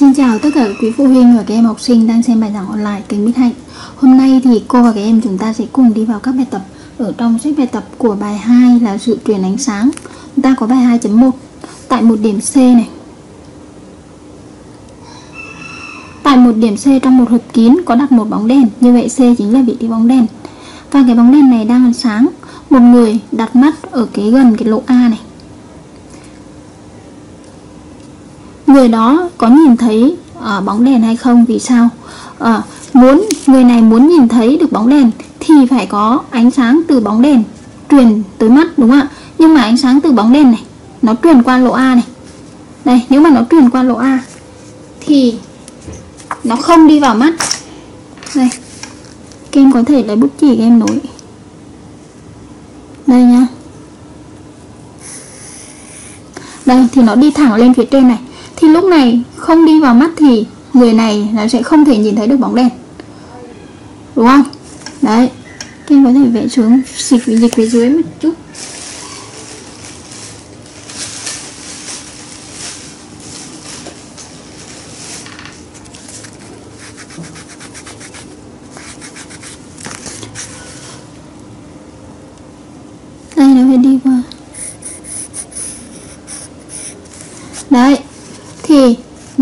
Xin chào tất cả quý phụ huynh và các em học sinh đang xem bài giảng online kênh Bích Hạnh. Hôm nay thì cô và các em chúng ta sẽ cùng đi vào các bài tập ở trong sách bài tập của bài 2 là sự truyền ánh sáng. Chúng ta có bài 2.1 tại một điểm C này. Tại một điểm C trong một hộp kín có đặt một bóng đèn, như vậy C chính là vị trí bóng đèn. Và cái bóng đèn này đang sáng. Một người đặt mắt ở cái gần cái lỗ A này người đó có nhìn thấy uh, bóng đèn hay không? Vì sao? Uh, muốn người này muốn nhìn thấy được bóng đèn thì phải có ánh sáng từ bóng đèn truyền tới mắt đúng không ạ? Nhưng mà ánh sáng từ bóng đèn này nó truyền qua lỗ A này. Đây nếu mà nó truyền qua lỗ A thì nó không đi vào mắt. Đây các em có thể lấy bút chỉ các em nối. Đây nha đây thì nó đi thẳng lên phía trên này thì lúc này, không đi vào mắt thì người này nó sẽ không thể nhìn thấy được bóng đèn. Đúng không? Đấy em có thể vẽ xuống dịch dịch phía dưới một chút đây nó phải đi qua đấy thì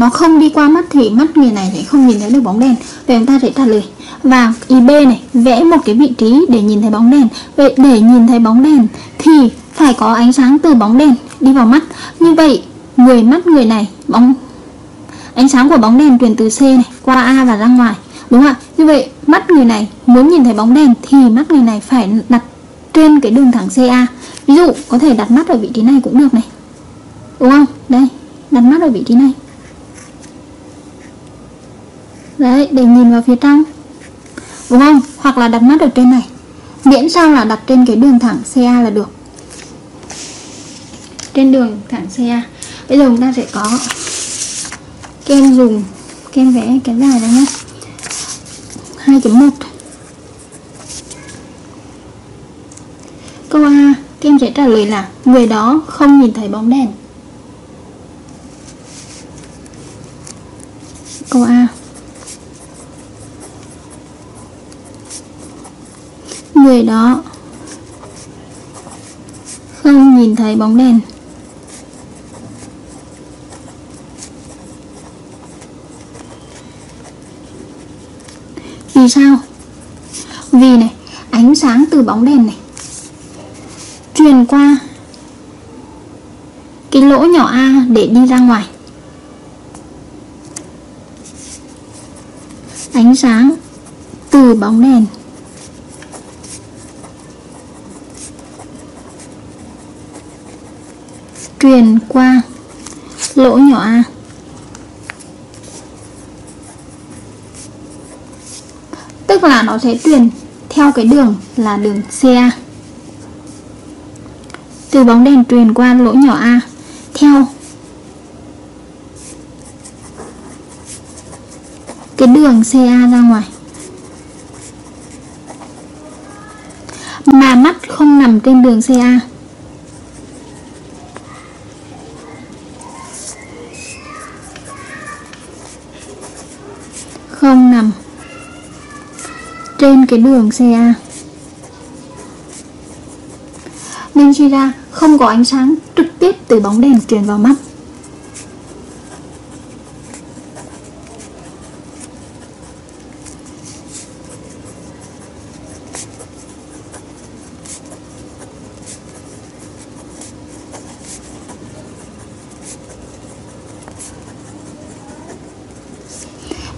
nó không đi qua mắt thì mắt người này sẽ không nhìn thấy được bóng đèn vậy chúng ta sẽ trả lời. Và ý B này, vẽ một cái vị trí để nhìn thấy bóng đèn vậy để nhìn thấy bóng đèn thì phải có ánh sáng từ bóng đèn đi vào mắt. Như vậy, người mắt người này, bóng, ánh sáng của bóng đèn truyền từ C này qua A và ra ngoài, đúng không ạ? Như vậy, mắt người này muốn nhìn thấy bóng đèn thì mắt người này phải đặt trên cái đường thẳng CA ví dụ có thể đặt mắt ở vị trí này cũng được này. Đúng không? Đây, đặt mắt ở vị trí này đấy, để nhìn vào phía trong. Đúng không? Hoặc là đặt mắt ở trên này. Miễn sao là đặt trên cái đường thẳng CA là được. Trên đường thẳng CA bây giờ chúng ta sẽ có kem dùng, kem vẽ cái dài này nhé 2.1 câu A, kem sẽ trả lời là người đó không nhìn thấy bóng đèn. Câu A Người đó. Không nhìn thấy bóng đèn. Vì sao? Vì này, ánh sáng từ bóng đèn này truyền qua cái lỗ nhỏ A để đi ra ngoài. Ánh sáng từ bóng đèn. Truyền qua. Lỗ nhỏ A. Tức là nó sẽ truyền theo cái đường là đường CA từ bóng đèn truyền qua lỗ nhỏ A theo cái đường CA ra ngoài. Mà mắt không nằm trên đường CA không nằm trên cái đường CA nên suy ra không có ánh sáng trực tiếp từ bóng đèn truyền vào mắt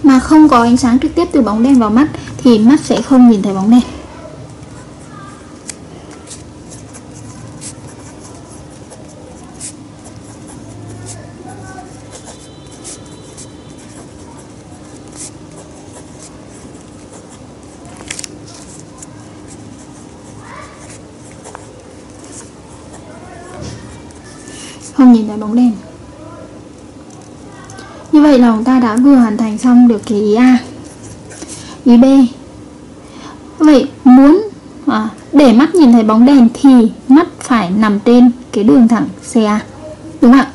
mà không có ánh sáng trực tiếp từ bóng đèn vào mắt thì mắt sẽ không nhìn thấy bóng đèn không nhìn thấy bóng đèn như vậy là chúng ta đã vừa hoàn thành xong được cái ý A. Ý B. Vậy muốn à, để mắt nhìn thấy bóng đèn thì mắt phải nằm trên cái đường thẳng CA Đúng không ạ?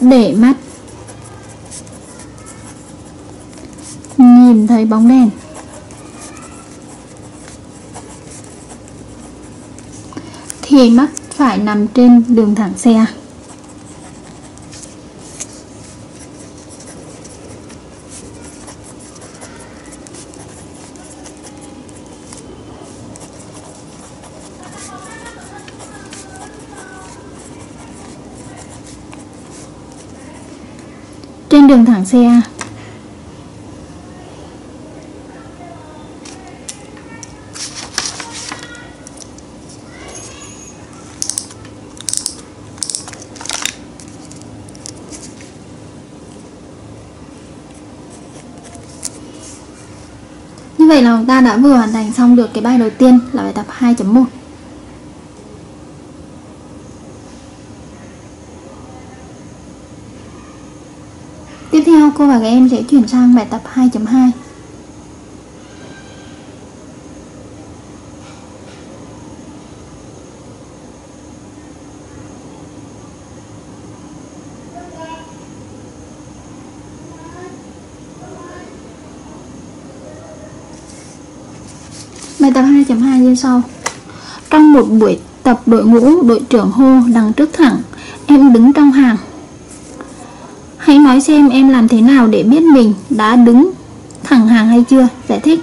để mắt nhìn thấy bóng đèn. Thì mắt phải nằm trên đường thẳng xe trên đường thẳng xe. Như vậy là chúng ta đã vừa hoàn thành xong được cái bài đầu tiên là bài tập 2.1 Tiếp theo cô và các em sẽ chuyển sang bài tập 2.2 Bài tập 2.2 như sau. Trong một buổi tập đội ngũ, đội trưởng hô đằng trước thẳng Em đứng trong hàng. Hãy nói xem em làm thế nào để biết mình đã đứng thẳng hàng hay chưa? Giải thích.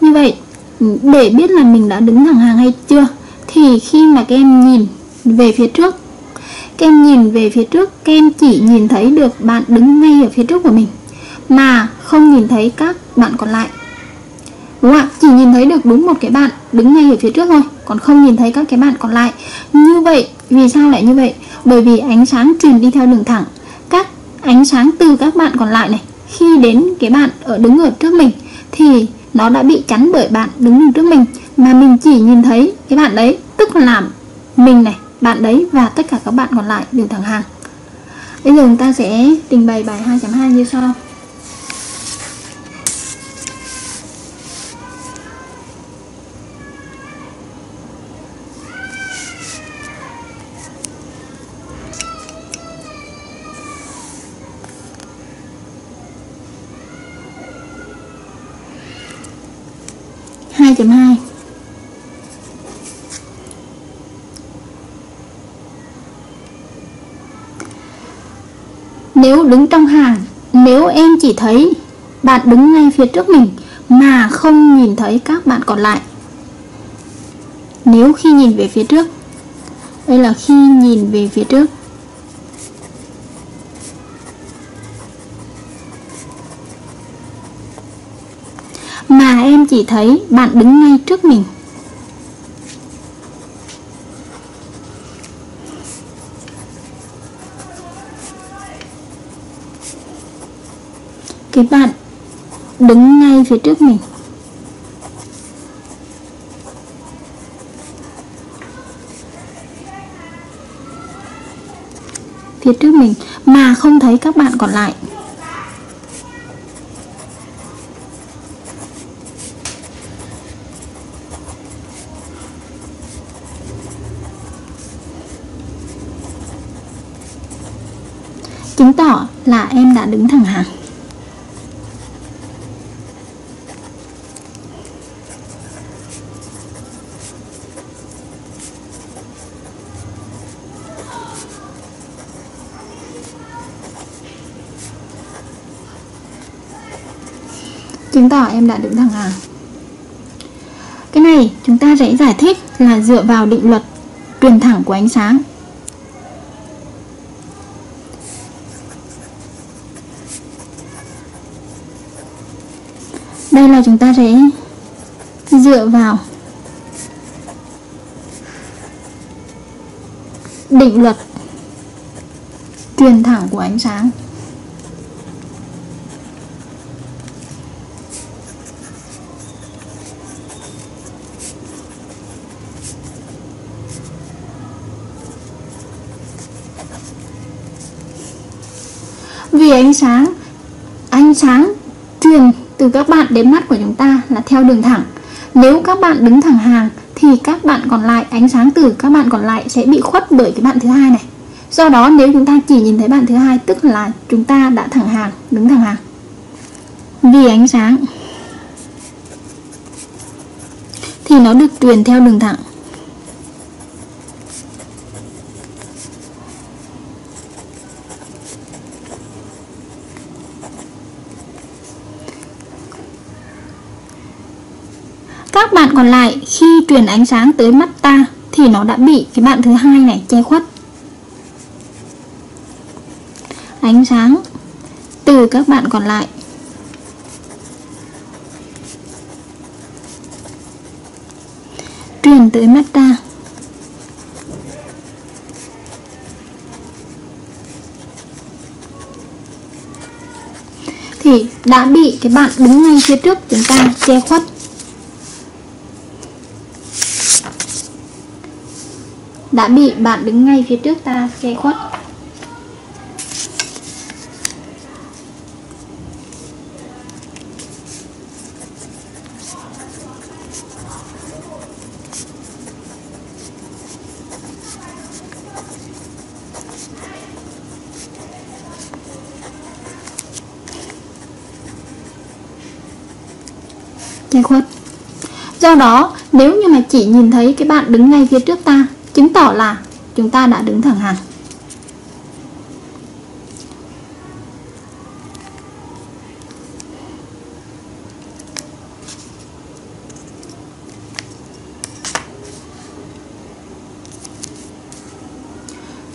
Như vậy, để biết là mình đã đứng thẳng hàng hay chưa Thì khi mà các em nhìn về phía trước Các em nhìn về phía trước Các em chỉ nhìn thấy được bạn đứng ngay ở phía trước của mình Mà không nhìn thấy các bạn còn lại. Đúng không ạ? Chỉ nhìn thấy được đúng một cái bạn đứng ngay ở phía trước thôi Còn không nhìn thấy các cái bạn còn lại. Như vậy, vì sao lại như vậy? Bởi vì ánh sáng truyền đi theo đường thẳng ánh sáng từ các bạn còn lại này. Khi đến cái bạn ở đứng ở trước mình Thì nó đã bị chắn bởi bạn đứng trước mình. Mà mình chỉ nhìn thấy cái bạn đấy Tức là mình này, bạn đấy và tất cả các bạn còn lại đều thẳng hàng. Bây giờ chúng ta sẽ trình bày bài 2.2 như sau. Hai chấm hai. Nếu đứng trong hàng, Nếu em chỉ thấy bạn đứng ngay phía trước mình Mà không nhìn thấy các bạn còn lại. Nếu khi nhìn về phía trước, Đây là khi nhìn về phía trước Mà em chỉ thấy bạn đứng ngay trước mình. Cái bạn đứng ngay phía trước mình. Phía trước mình, Mà không thấy các bạn còn lại. Chứng tỏ là em đã đứng thẳng hàng chứng tỏ em đã đứng thẳng hàng cái này chúng ta sẽ giải thích là dựa vào định luật truyền thẳng của ánh sáng. Là chúng ta sẽ dựa vào định luật truyền thẳng của ánh sáng. Vì ánh sáng ánh sáng truyền từ các bạn đến mắt của chúng ta là theo đường thẳng. Nếu các bạn đứng thẳng hàng, thì các bạn còn lại, ánh sáng từ các bạn còn lại sẽ bị khuất bởi cái bạn thứ hai này. Do đó, nếu chúng ta chỉ nhìn thấy bạn thứ hai, tức là chúng ta đã thẳng hàng, đứng thẳng hàng. Vì ánh sáng thì nó được truyền theo đường thẳng các bạn còn lại, khi truyền ánh sáng tới mắt ta, thì nó đã bị cái bạn thứ hai này che khuất. Ánh sáng từ các bạn còn lại. Truyền tới mắt ta. Thì đã bị cái bạn đứng ngay phía trước chúng ta che khuất. Đã bị bạn đứng ngay phía trước ta, che khuất. Che khuất. Do đó, nếu như mà chỉ nhìn thấy cái bạn đứng ngay phía trước ta chứng tỏ là chúng ta đã đứng thẳng hàng.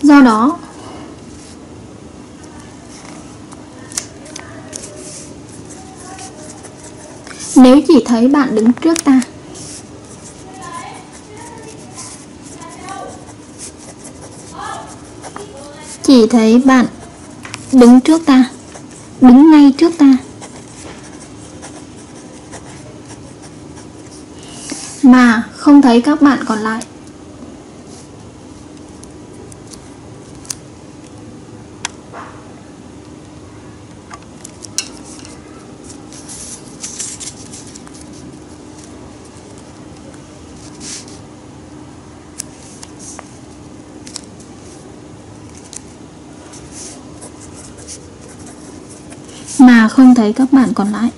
Do đó, nếu chỉ thấy bạn đứng trước ta chỉ thấy bạn đứng trước ta, đứng ngay trước ta. Mà không thấy các bạn còn lại. Với các bạn còn lại.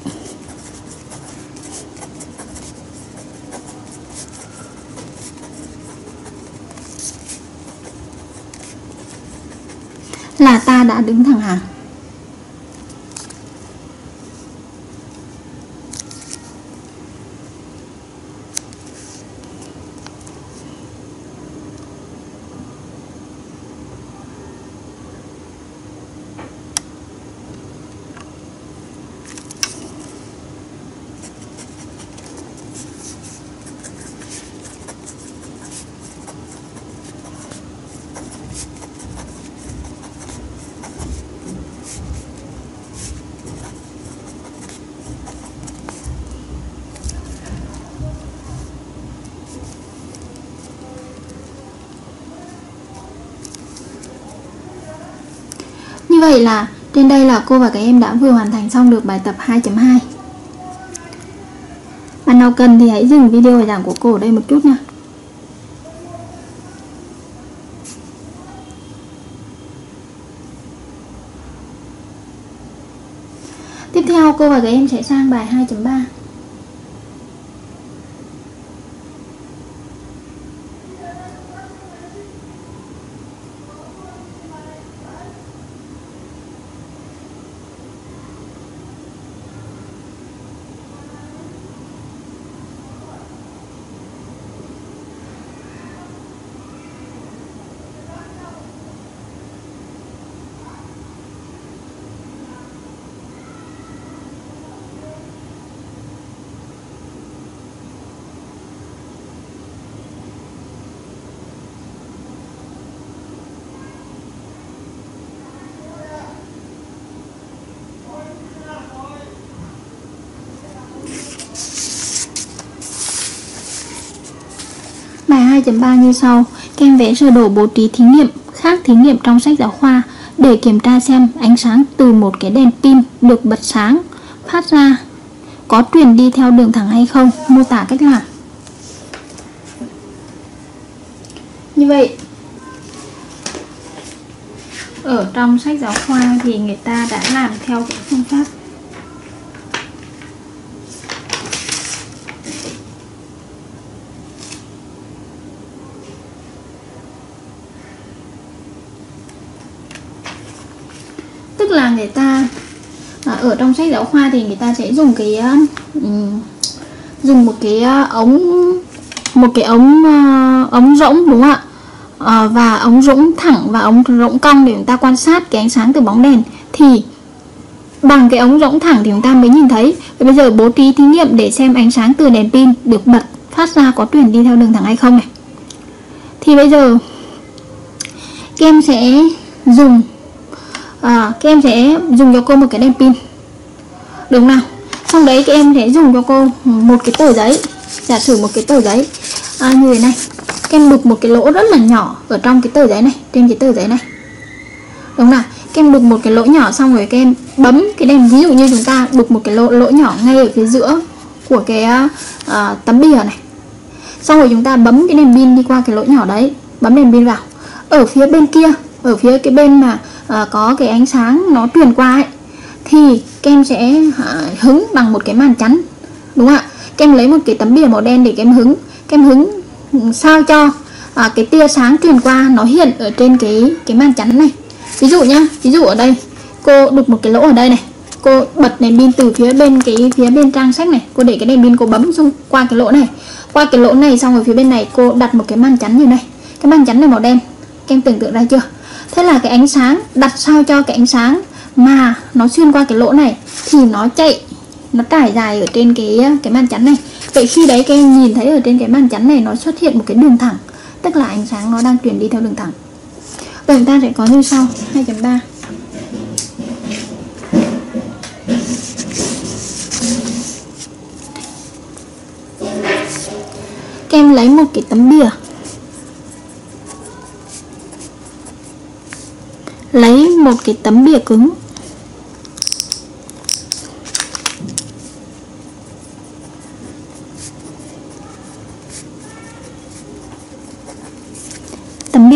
Là ta đã đứng thẳng hàng Như vậy là trên đây là cô và các em đã vừa hoàn thành xong được bài tập 2.2 Bạn nào cần thì hãy dừng video bài giảng của cô ở đây một chút nha. Tiếp theo, cô và các em sẽ sang bài 2.3 Bài 2.3 như sau. Các em vẽ sơ đồ bố trí thí nghiệm, khác thí nghiệm trong sách giáo khoa. Để kiểm tra xem ánh sáng từ một cái đèn pin được bật sáng, phát ra. Có truyền đi theo đường thẳng hay không? Mô tả cách làm như vậy, ở trong sách giáo khoa thì người ta đã làm theo cái phương pháp tức là người ta à, ở trong sách giáo khoa thì người ta sẽ dùng cái um, dùng một cái ờ, ống một cái ống uh, ống rỗng đúng không ạ? À, và ống rỗng thẳng và ống rỗng cong để chúng ta quan sát cái ánh sáng từ bóng đèn. Thì bằng cái ống rỗng thẳng thì chúng ta mới nhìn thấy. Và bây giờ bố trí thí nghiệm để xem ánh sáng từ đèn pin được bật phát ra có truyền đi theo đường thẳng hay không này. Thì bây giờ các em sẽ dùng à, các em sẽ dùng cho cô một cái đèn pin đúng nào. Xong đấy các em sẽ dùng cho cô một cái tờ giấy. Giả sử một cái tờ giấy. À, như thế này. Các em đục một cái lỗ rất là nhỏ ở trong cái tờ giấy này trên cái tờ giấy này. Đúng nào. Các em đục một cái lỗ nhỏ xong rồi các em bấm cái đèn. Ví dụ như chúng ta đục một cái lỗ lỗ nhỏ ngay ở phía giữa của cái uh, tấm bìa này. Xong rồi chúng ta bấm cái đèn pin đi qua cái lỗ nhỏ đấy. Bấm đèn pin vào. Ở phía bên kia ở phía cái bên mà uh, có cái ánh sáng nó truyền qua ấy thì các em sẽ hứng bằng một cái màn chắn đúng không ạ? Các em lấy một cái tấm bìa màu đen để các em hứng. Các em hứng sao cho à, cái tia sáng truyền qua nó hiện ở trên cái cái màn chắn này. Ví dụ nhá ví dụ ở đây cô đục một cái lỗ ở đây này. Cô bật đèn pin từ phía bên cái phía bên trang sách này. Cô để cái đèn pin cô bấm xung qua cái lỗ này. Qua cái lỗ này xong rồi phía bên này cô đặt một cái màn chắn như này. Cái màn chắn này màu đen. Các em tưởng tượng ra chưa? Thế là cái ánh sáng đặt sao cho cái ánh sáng mà, nó xuyên qua cái lỗ này thì nó chạy, nó trải dài ở trên cái cái màn chắn này. Vậy khi đấy các em nhìn thấy ở trên cái màn chắn này nó xuất hiện một cái đường thẳng, tức là ánh sáng nó đang truyền đi theo đường thẳng. Vậy chúng ta sẽ có như sau 2.3 các em lấy một cái tấm bìa, lấy một cái tấm bìa cứng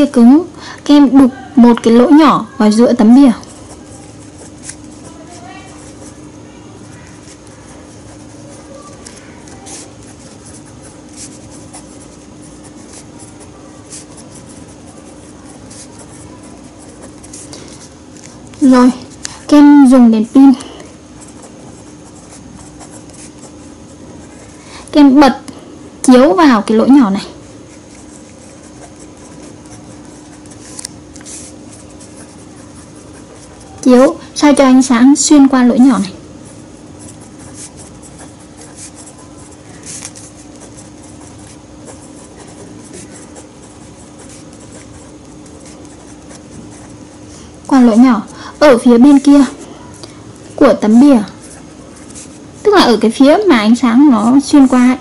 tấm cứng. Các em đục một cái lỗ nhỏ vào giữa tấm bìa. Rồi, kem dùng đèn pin. Kem bật chiếu vào cái lỗ nhỏ này chiếu sao cho ánh sáng xuyên qua lỗ nhỏ này? Qua lỗ nhỏ, ở phía bên kia của tấm bìa. Tức là ở cái phía mà ánh sáng nó xuyên qua ấy.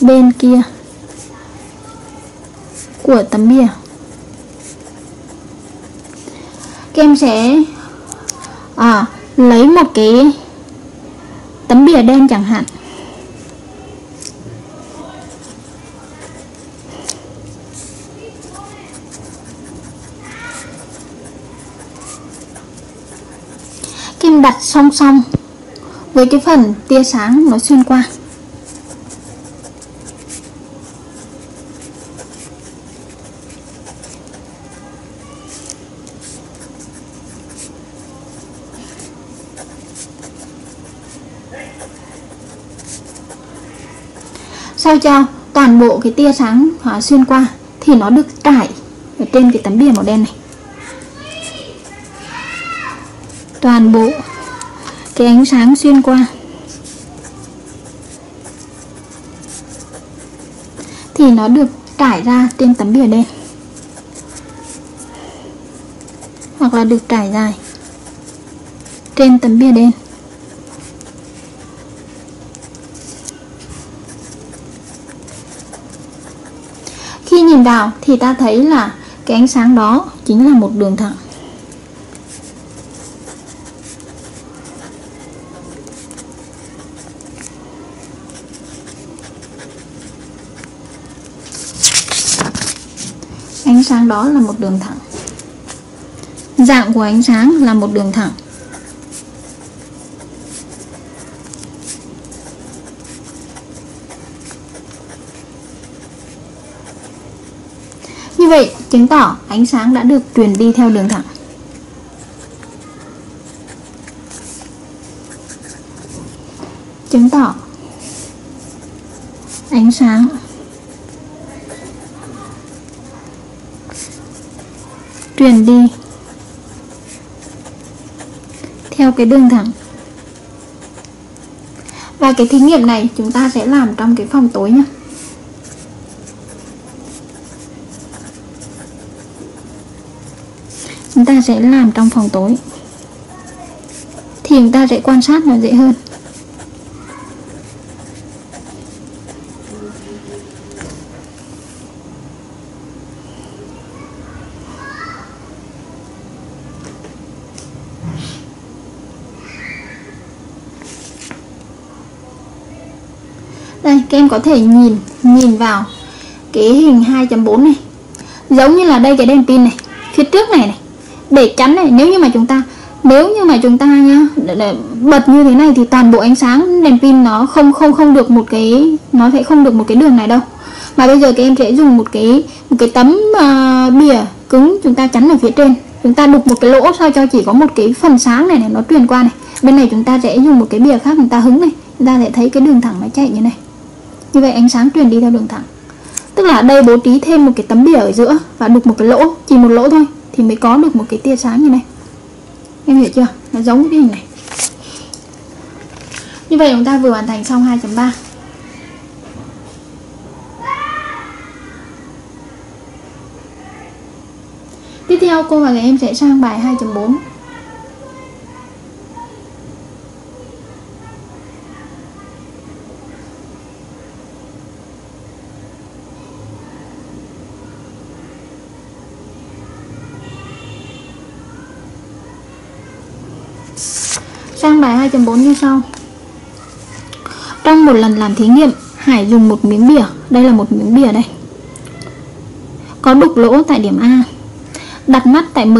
bên kia của tấm bìa. Các em sẽ à, lấy một cái tấm bìa đen chẳng hạn. Các em đặt song song với cái phần tia sáng nó xuyên qua. Sao cho toàn bộ cái tia sáng hóa xuyên qua thì nó được trải ở trên cái tấm bìa màu đen này. Toàn bộ cái ánh sáng xuyên qua thì nó được trải ra trên tấm bìa đen, hoặc là được trải dài trên tấm bìa đen. Khi nhìn vào thì ta thấy là cái ánh sáng đó chính là một đường thẳng. Ánh sáng đó là một đường thẳng. Dạng của ánh sáng là một đường thẳng. Như vậy, chứng tỏ ánh sáng đã được truyền đi theo đường thẳng. Chứng tỏ ánh sáng truyền đi theo cái đường thẳng và cái thí nghiệm này chúng ta sẽ làm trong cái phòng tối nhé ta sẽ làm trong phòng tối. Thì chúng ta sẽ quan sát nó dễ hơn. Đây, các em có thể nhìn nhìn vào cái hình 2.4 này. Giống như là đây, cái đèn pin này, phía trước này này để chắn này nếu như mà chúng ta nếu như mà chúng ta nhá bật như thế này thì toàn bộ ánh sáng đèn pin nó không không không được một cái nó sẽ không được một cái đường này đâu. Mà bây giờ các em sẽ dùng một cái một cái tấm uh, bìa cứng chúng ta chắn ở phía trên. Chúng ta đục một cái lỗ sao cho chỉ có một cái phần sáng này, này nó truyền qua này. Bên này chúng ta sẽ dùng một cái bìa khác chúng ta hứng này. Chúng ta sẽ thấy cái đường thẳng nó chạy như này. Như vậy ánh sáng truyền đi theo đường thẳng. Tức là ở đây bố trí thêm một cái tấm bìa ở giữa và đục một cái lỗ chỉ một lỗ thôi thì mới có được một cái tia sáng như này. Em hiểu chưa? Nó giống với cái hình này. Như vậy chúng ta vừa hoàn thành xong 2.3 Tiếp theo, cô và các em sẽ sang bài 2.4 Sang bài 2.4 như sau. Trong một lần làm thí nghiệm Hải dùng một miếng bìa. Đây là một miếng bìa đây. Có đục lỗ tại điểm A. Đặt mắt tại M.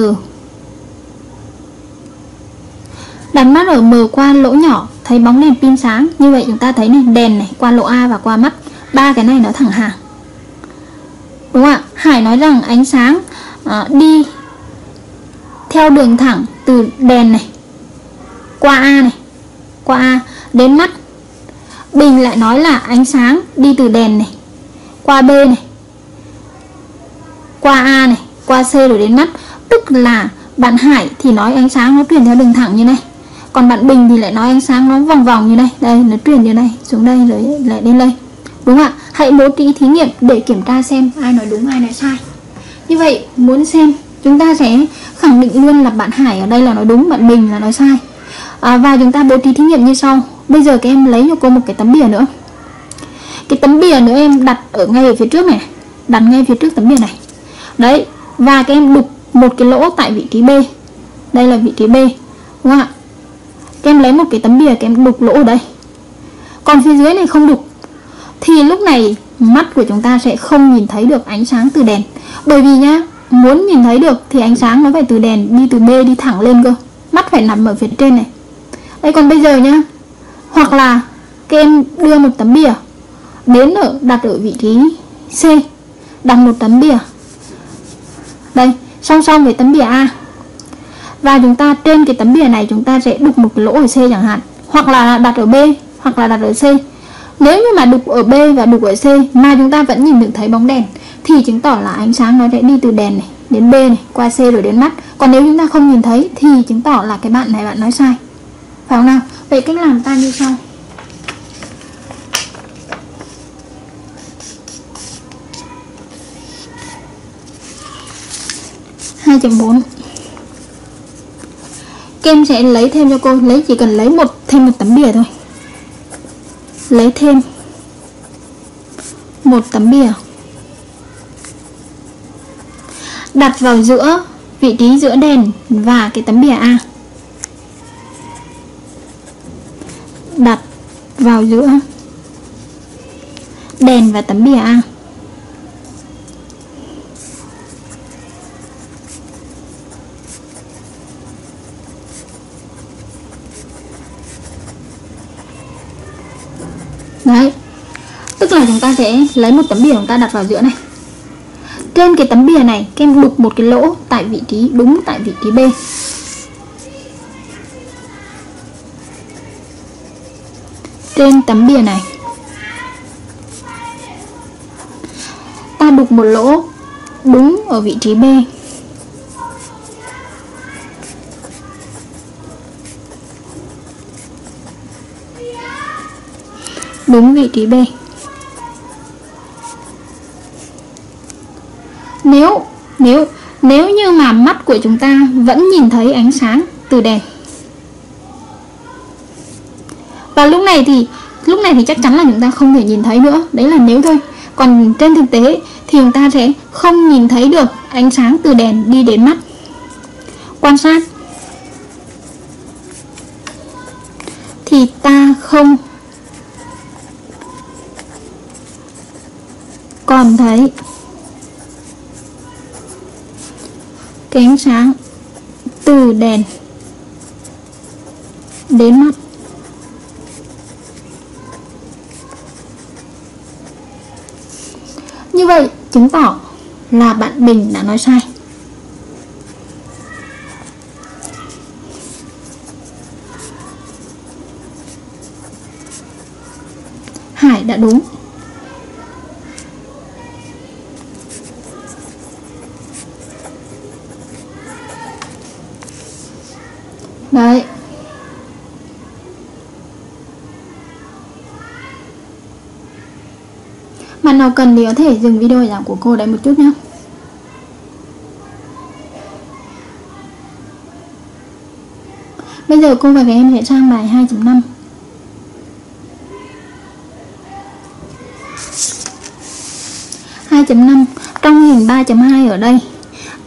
Đặt mắt ở M qua lỗ nhỏ Thấy bóng đèn pin sáng. Như vậy chúng ta thấy này đèn này qua lỗ A và qua mắt. Ba cái này nó thẳng hàng. Đúng không ạ? Hải nói rằng ánh sáng à, đi theo đường thẳng từ đèn này qua A này, qua A, đến mắt. Bình lại nói là ánh sáng đi từ đèn này, qua B này, qua A này, qua C rồi đến mắt. Tức là bạn Hải thì nói ánh sáng nó truyền theo đường thẳng như này, còn bạn Bình thì lại nói ánh sáng nó vòng vòng như này. Đây, nó truyền như này, xuống đây rồi lại lên đây. Đúng không ạ? Hãy bố trí thí nghiệm để kiểm tra xem ai nói đúng, ai nói sai. Như vậy, muốn xem, chúng ta sẽ khẳng định luôn là bạn Hải ở đây là nói đúng, bạn Bình là nói sai à, và chúng ta bố trí thí nghiệm như sau. Bây giờ các em lấy cho cô một cái tấm bìa nữa. Cái tấm bìa nữa em đặt ở ngay ở phía trước này. Đặt ngay phía trước tấm bìa này. Đấy và các em đục một cái lỗ tại vị trí B. Đây là vị trí B. Đúng không ạ? Các em lấy một cái tấm bìa các em đục lỗ ở đây. Còn phía dưới này không đục. Thì lúc này mắt của chúng ta sẽ không nhìn thấy được ánh sáng từ đèn. Bởi vì nhá muốn nhìn thấy được thì ánh sáng nó phải từ đèn đi từ B đi thẳng lên cơ. Mắt phải nằm ở phía trên này đây còn bây giờ nhá. Hoặc là các em đưa một tấm bìa. Đến ở, đặt ở vị trí C. Đặt một tấm bìa. Đây, song song với tấm bìa A. Và chúng ta trên cái tấm bìa này chúng ta sẽ đục một lỗ ở C chẳng hạn. Hoặc là đặt ở B, hoặc là đặt ở C. Nếu như mà đục ở B và đục ở C mà chúng ta vẫn nhìn được thấy bóng đèn, thì chứng tỏ là ánh sáng nó sẽ đi từ đèn này đến B này, qua C rồi đến mắt. Còn nếu chúng ta không nhìn thấy, thì chứng tỏ là cái bạn này bạn nói sai phải không nào? Vậy cách làm ta như sau. Hai chấm bốn. Kem sẽ lấy thêm cho cô, lấy chỉ cần lấy một, thêm một tấm bìa thôi. Lấy thêm một tấm bìa. Đặt vào giữa vị trí giữa đèn và cái tấm bìa A. đặt vào giữa đèn và tấm bìa a. Đấy, Tức là chúng ta sẽ lấy một tấm bìa chúng ta đặt vào giữa này. Trên cái tấm bìa này, kem đục một cái lỗ tại vị trí, đúng tại vị trí B. trên tấm bìa này. Ta đục một lỗ đúng ở vị trí B. Đúng vị trí B. Nếu nếu nếu như mà mắt của chúng ta vẫn nhìn thấy ánh sáng từ đèn và lúc này thì lúc này thì chắc chắn là chúng ta không thể nhìn thấy nữa. Đấy là nếu thôi. Còn trên thực tế thì chúng ta sẽ không nhìn thấy được ánh sáng từ đèn đi đến mắt. Quan sát. Thì ta không còn thấy cái ánh sáng từ đèn đến mắt như vậy chứng tỏ là bạn Bình đã nói sai. Hải đã đúng Đấy Bạn nào cần thì có thể dừng video giảng của cô đấy một chút nhé Bây giờ cô và các em sẽ sang bài 2.5 2.5 Trong hình 3.2 ở đây.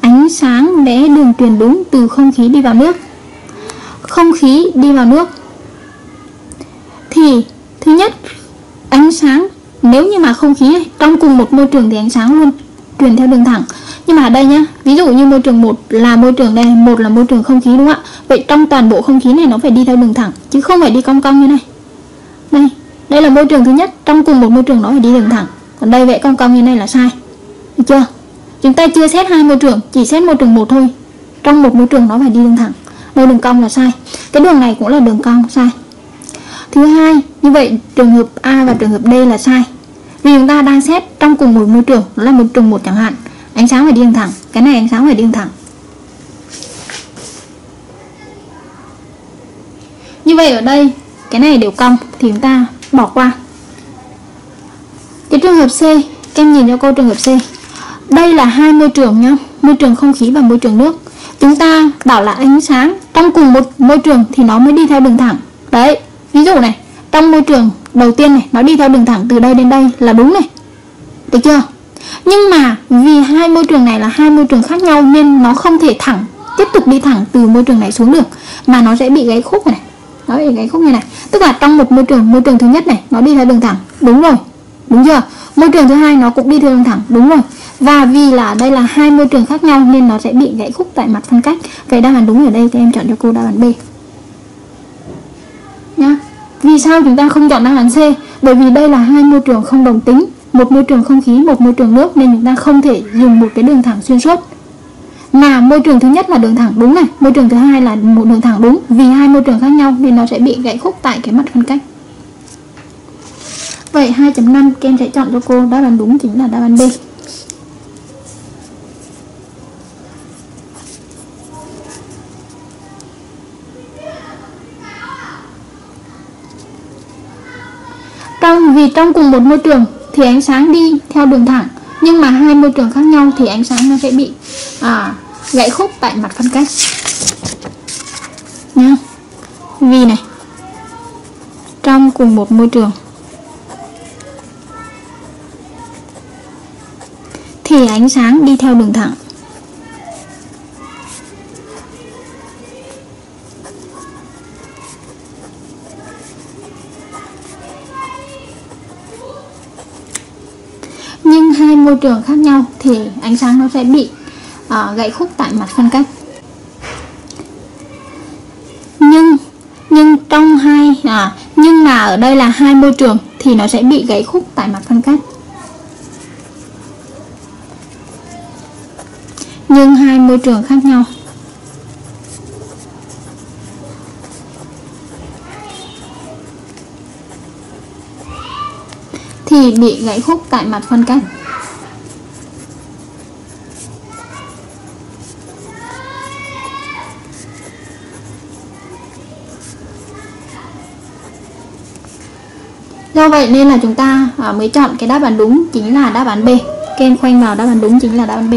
Ánh sáng vẽ đường truyền đúng từ không khí đi vào nước. Không khí đi vào nước. Thì, thứ nhất, ánh sáng nếu như mà không khí trong cùng một môi trường thì ánh sáng luôn truyền theo đường thẳng. Nhưng mà ở đây nhá, ví dụ như môi trường một là môi trường đây, một là môi trường không khí đúng không ạ? Vậy trong toàn bộ không khí này nó phải đi theo đường thẳng, chứ không phải đi cong cong như này. Đây đây là môi trường thứ nhất, trong cùng một môi trường nó phải đi đường thẳng. Còn đây vẽ cong cong như này là sai. Được chưa? Chúng ta chưa xét hai môi trường, chỉ xét môi trường một thôi. Trong một môi trường nó phải đi đường thẳng. Đây đường cong là sai. Cái đường này cũng là đường cong, sai. Thứ hai, như vậy trường hợp A và trường hợp D là sai vì chúng ta đang xét trong cùng một môi trường nó là một trường một chẳng hạn. Ánh sáng phải đi đường thẳng. Cái này ánh sáng phải đi đường thẳng. Như vậy ở đây, cái này đều cong thì chúng ta bỏ qua. Cái trường hợp C các em nhìn cho cô trường hợp C. Đây là hai môi trường nhá, môi trường không khí và môi trường nước. Chúng ta bảo là ánh sáng trong cùng một môi trường thì nó mới đi theo đường thẳng. Đấy, ví dụ này, trong môi trường đầu tiên này, nó đi theo đường thẳng từ đây đến đây là đúng này. Được chưa? Nhưng mà vì hai môi trường này là hai môi trường khác nhau nên nó không thể thẳng, tiếp tục đi thẳng từ môi trường này xuống được, mà nó sẽ bị gãy khúc này nó bị gãy khúc như này. Tức là trong một môi trường môi trường thứ nhất này, nó đi theo đường thẳng. Đúng rồi. Đúng chưa? Môi trường thứ hai nó cũng đi theo đường thẳng. Đúng rồi. Và vì là đây là hai môi trường khác nhau nên nó sẽ bị gãy khúc tại mặt phân cách. Vậy đáp án đúng ở đây thì em chọn cho cô đáp án B. Nhá vì sao chúng ta không chọn đáp án C? Bởi vì đây là hai môi trường không đồng tính, một môi trường không khí, một môi trường nước, nên chúng ta không thể dùng một cái đường thẳng xuyên suốt. Mà môi trường thứ nhất là đường thẳng đúng này, môi trường thứ hai là một đường thẳng đúng. Vì hai môi trường khác nhau nên nó sẽ bị gãy khúc tại cái mặt phân cách. Vậy 2.5 các em sẽ chọn cho cô đáp án đúng chính là đáp án B trong vì trong cùng một môi trường thì ánh sáng đi theo đường thẳng nhưng mà hai môi trường khác nhau thì ánh sáng nó sẽ bị à, gãy khúc tại mặt phân cách. Nha vì này trong cùng một môi trường thì ánh sáng đi theo đường thẳng nhưng hai môi trường khác nhau thì ánh sáng nó sẽ bị uh, gãy khúc tại mặt phân cách. Nhưng nhưng trong hai à nhưng mà ở đây là hai môi trường thì nó sẽ bị gãy khúc tại mặt phân cách. Nhưng hai môi trường khác nhau. Thì bị gãy khúc tại mặt phân cách. Do vậy nên là chúng ta à, mới chọn cái đáp án đúng chính là đáp án B. Ken khoanh vào đáp án đúng chính là đáp án B.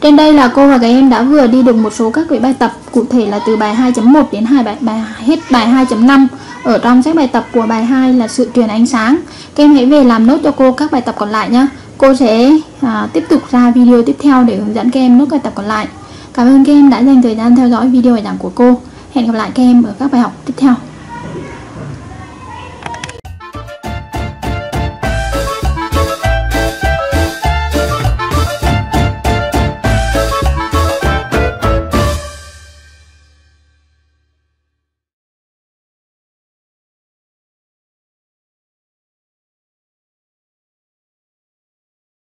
Trên đây là cô và các em đã vừa đi được một số các cái bài tập cụ thể là từ bài 2.1 đến 2 bài, bài hết bài 2.5 ở trong sách bài tập của bài 2 là sự truyền ánh sáng. Các em hãy về làm nốt cho cô các bài tập còn lại nhé. Cô sẽ à, tiếp tục ra video tiếp theo để hướng dẫn các em nốt bài tập còn lại. Cảm ơn các em đã dành thời gian theo dõi video bài giảng của cô. Hẹn gặp lại các em ở các bài học tiếp theo.